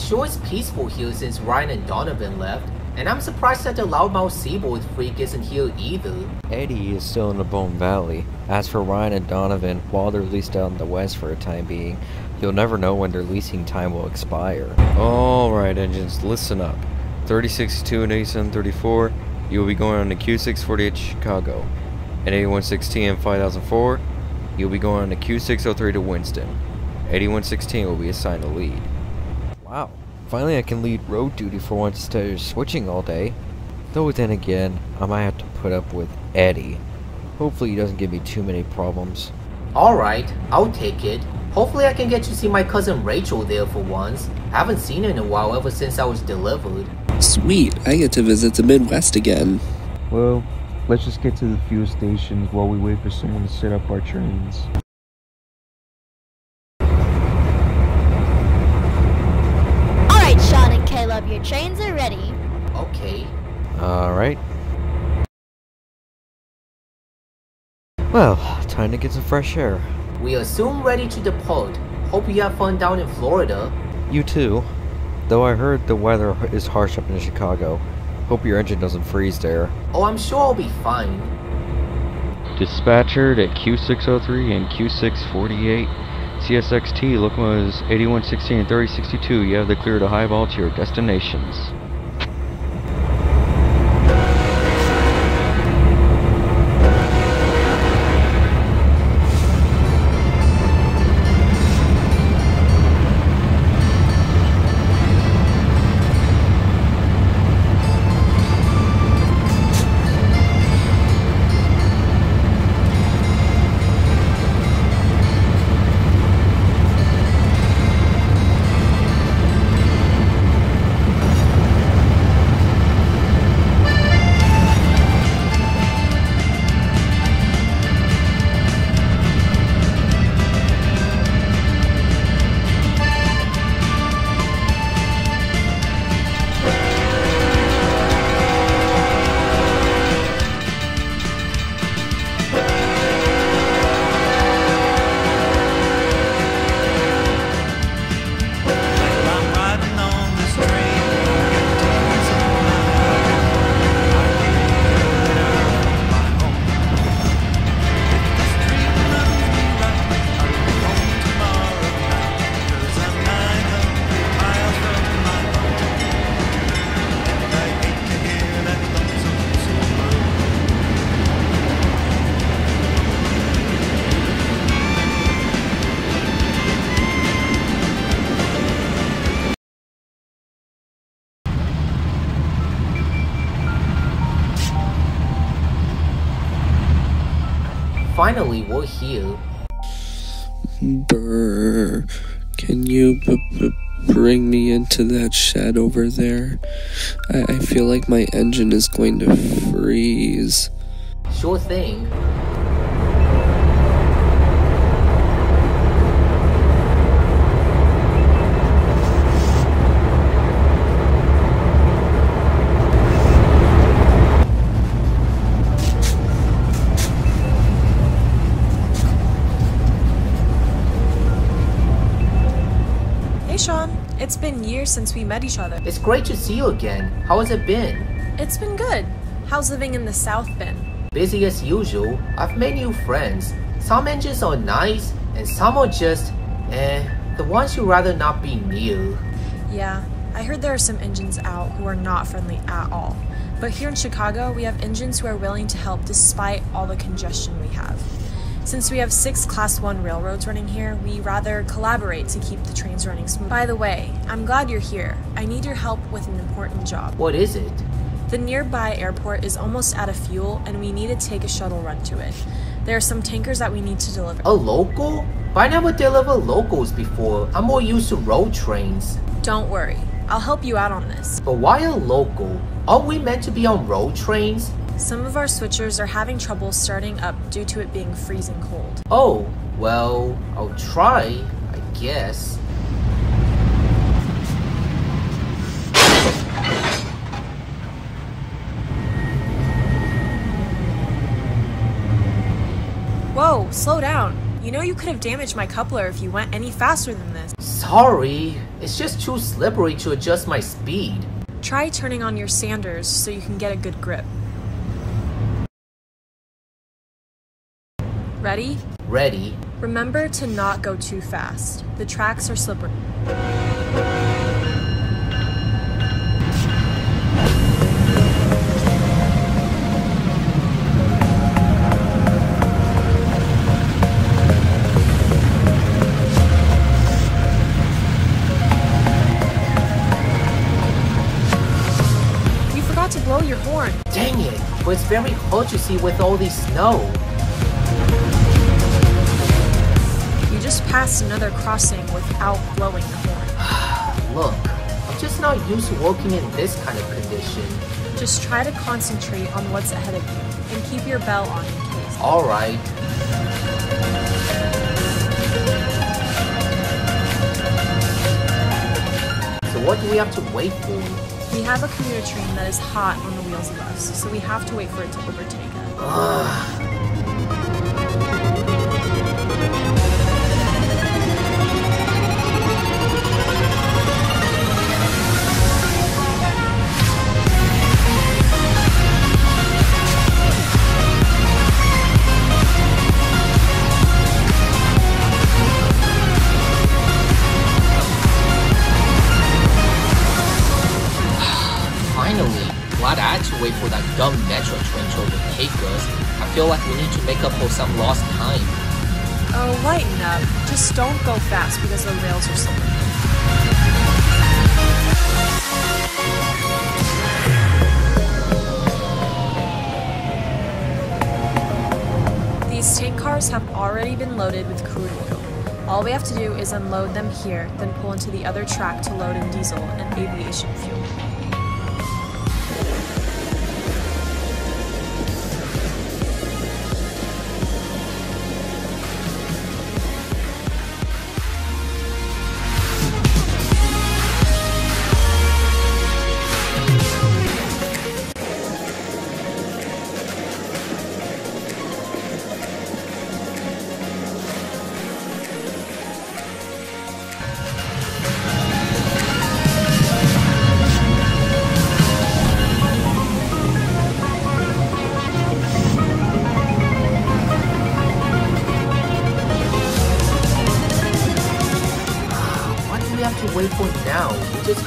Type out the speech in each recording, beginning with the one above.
Sure is peaceful here since Ryan and Donovan left, and I'm surprised that the loudmouth seaboard freak isn't here either. Eddie is still in the Bone Valley. As for Ryan and Donovan, while they're leased out in the west for a time being, you'll never know when their leasing time will expire. Alright engines, listen up. 3062 and 8734, you will be going on the Q648 to Chicago. And 8116 and 5004, you'll be going on the Q603 to Winston. 8116 will be assigned to lead. Wow, finally I can lead road duty for once instead of switching all day. Though then again, I might have to put up with Eddie. Hopefully he doesn't give me too many problems. Alright, I'll take it. Hopefully I can get to see my cousin Rachel there for once. I haven't seen her in a while ever since I was delivered. Sweet, I get to visit the Midwest again. Well, let's just get to the fuel stations while we wait for someone to set up our trains. Alright, Shawn and Kaleb, your trains are ready. Okay. Alright. Well, time to get some fresh air. We are soon ready to depart. Hope you have fun down in Florida. You too. Though I heard the weather is harsh up in Chicago. Hope your engine doesn't freeze there. Oh, I'm sure I'll be fine. Dispatcher at Q603 and Q648. CSXT, locomotives 8116 and 3062. You have the clear to highball to your destinations. Finally, we're here. Brr. Can you b- b- bring me into that shed over there? I-, I feel like my engine is going to freeze. Sure thing. Years since we met each other. It's great to see you again. How has it been? It's been good. How's living in the South been? Busy as usual. I've made new friends. Some engines are nice, and some are just, eh, the ones you'd rather not be near. Yeah, I heard there are some engines out who are not friendly at all. But here in Chicago, we have engines who are willing to help despite all the congestion we have. Since we have six Class 1 railroads running here, we rather collaborate to keep the trains running smooth. By the way, I'm glad you're here. I need your help with an important job. What is it? The nearby airport is almost out of fuel, and we need to take a shuttle run to it. There are some tankers that we need to deliver. A local? I never delivered locals before. I'm more used to road trains. Don't worry, I'll help you out on this. But why a local? Aren't we meant to be on road trains? Some of our switchers are having trouble starting up due to it being freezing cold. Oh, well, I'll try, I guess. Whoa, slow down. You know you could have damaged my coupler if you went any faster than this. Sorry, it's just too slippery to adjust my speed. Try turning on your sanders so you can get a good grip. Ready? Ready? Remember to not go too fast. The tracks are slippery. You forgot to blow your horn. Dang it, but it's very hard to see with all this snow. Another crossing without blowing the horn. Look, I'm just not used to walking in this kind of condition. Just try to concentrate on what's ahead of you and keep your bell on in case. Alright. So what do we have to wait for? We have a commuter train that is hot on the wheels of us, so we have to wait for it to overtake us. Ugh. Feel like we need to make up for some lost time. Oh, lighten up. Just don't go fast because the rails are slippery. These tank cars have already been loaded with crude oil. All we have to do is unload them here, then pull into the other track to load in diesel and aviation fuel.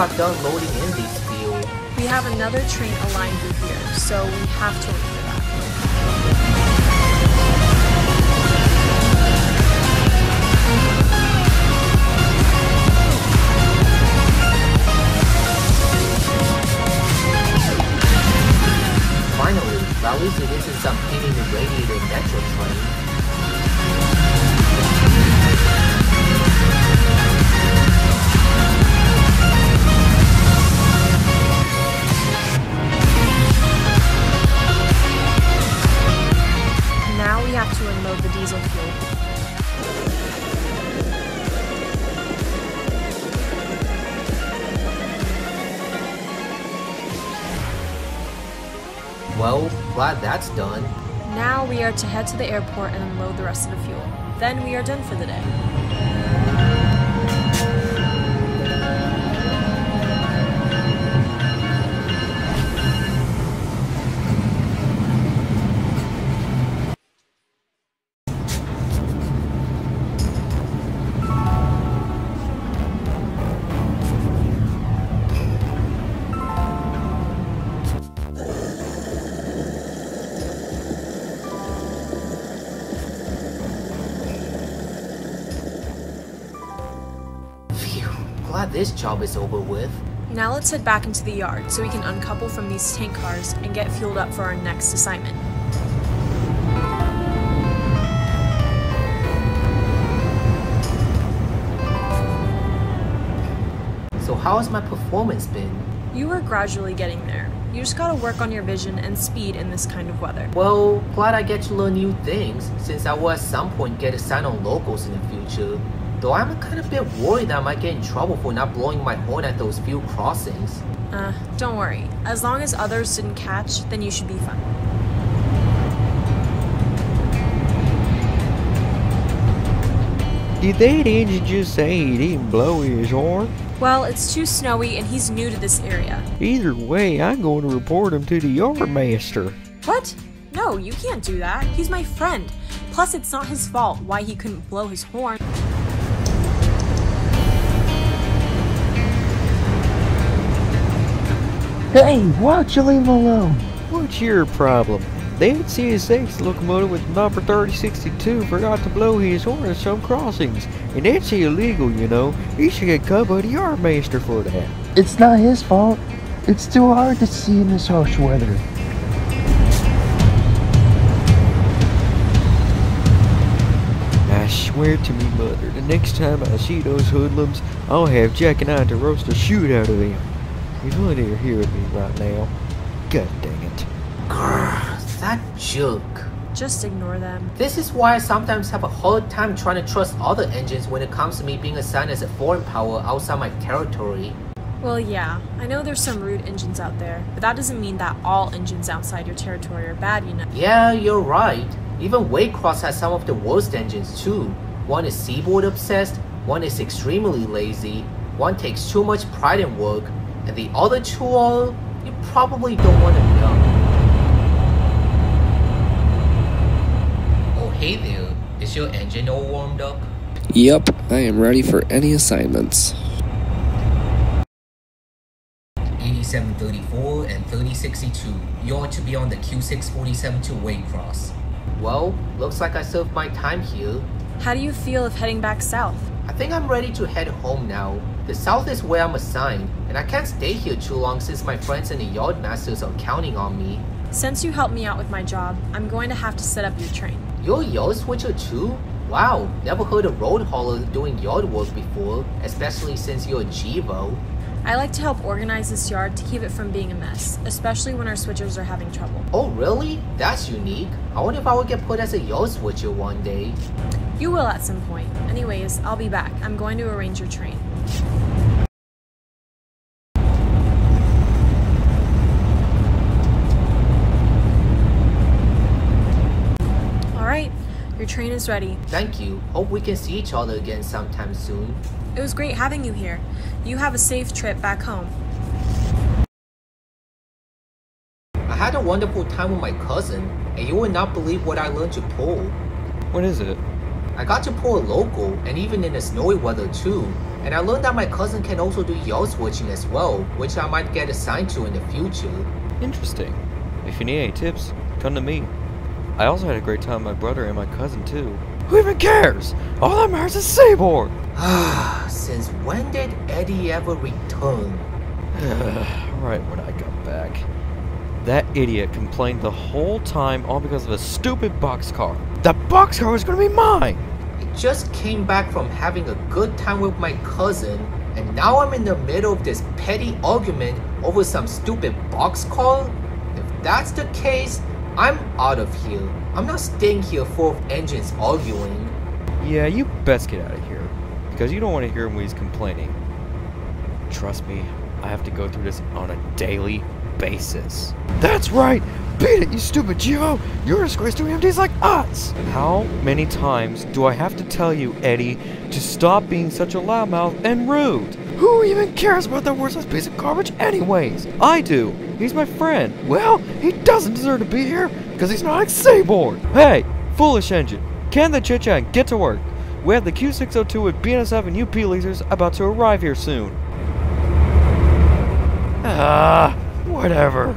Got done loading in this fuel. We have another train aligned here, so we have to we have to unload the diesel fuel. Well, glad that's done. Now we are to head to the airport and unload the rest of the fuel. Then we are done for the day. This job is over with. Now let's head back into the yard so we can uncouple from these tank cars and get fueled up for our next assignment. So how has my performance been? You are gradually getting there. You just gotta work on your vision and speed in this kind of weather. Well, glad I get to learn new things, since I will at some point get a sign on locals in the future. Though I'm kind of bit worried that I might get in trouble for not blowing my horn at those few crossings. Uh, don't worry. As long as others didn't catch, then you should be fine. Did that engine just say he didn't blow his horn? Well, it's too snowy and he's new to this area. Either way, I'm going to report him to the yard master. What? No, you can't do that. He's my friend. Plus, it's not his fault why he couldn't blow his horn. Hey, why don't you leave him alone? What's your problem? That CSX locomotive with number 3062 forgot to blow his horn at some crossings, and that's illegal, you know. He should get cut by the yard master for that. It's not his fault. It's too hard to see in this harsh weather. I swear to me, mother, the next time I see those hoodlums, I'll have Jack and I to roast the shoot out of them. He's not here here with me right now. God dang it. Grr, that jerk. Just ignore them. This is why I sometimes have a hard time trying to trust other engines when it comes to me being assigned as a foreign power outside my territory. Well, yeah, I know there's some rude engines out there, but that doesn't mean that all engines outside your territory are bad, you know. Yeah, you're right. Even Waycross has some of the worst engines too. One is seaboard obsessed, one is extremely lazy, one takes too much pride in work, and the other two are you probably don't want to know. Oh hey there, is your engine all warmed up? Yep, I am ready for any assignments. 8734 and 3062. You ought to be on the Q647 to Waycross. Well, looks like I served my time here. How do you feel of heading back south? I think I'm ready to head home now. The south is where I'm assigned, and I can't stay here too long since my friends and the yard masters are counting on me. Since you helped me out with my job, I'm going to have to set up your train. You're a yard switcher too? Wow, never heard a road hauler doing yard work before, especially since you're a GEVO. I like to help organize this yard to keep it from being a mess, especially when our switchers are having trouble. Oh really? That's unique. I wonder if I would get put as a yard switcher one day. You will at some point. Anyways, I'll be back. I'm going to arrange your train. Alright, your train is ready. Thank you. Hope we can see each other again sometime soon. It was great having you here. You have a safe trip back home. I had a wonderful time with my cousin, and you would not believe what I learned to pull. What is it? I got to pull a local, and even in the snowy weather too. And I learned that my cousin can also do yard switching as well, which I might get assigned to in the future. Interesting. If you need any tips, come to me. I also had a great time with my brother and my cousin too. Who even cares? All that matters is Seaboard! Since when did Eddie ever return? right when I got back. That idiot complained the whole time all because of a stupid boxcar. The boxcar was gonna be mine! I just came back from having a good time with my cousin, and now I'm in the middle of this petty argument over some stupid box call? If that's the case, I'm out of here. I'm not staying here full of engines arguing. Yeah, you best get out of here. Because you don't want to hear him when he's complaining. Trust me, I have to go through this on a daily basis. That's right! Beat it, you stupid Geo! You're a disgrace to MDs like us! How many times do I have to tell you, Eddie, to stop being such a loudmouth and rude? Who even cares about that worthless piece of garbage anyways? I do. He's my friend. Well, he doesn't deserve to be here because he's not a Seaboard. Hey, foolish engine. Can the chit chat get to work. We have the Q602 with BNSF and UP lasers about to arrive here soon. Ah, whatever.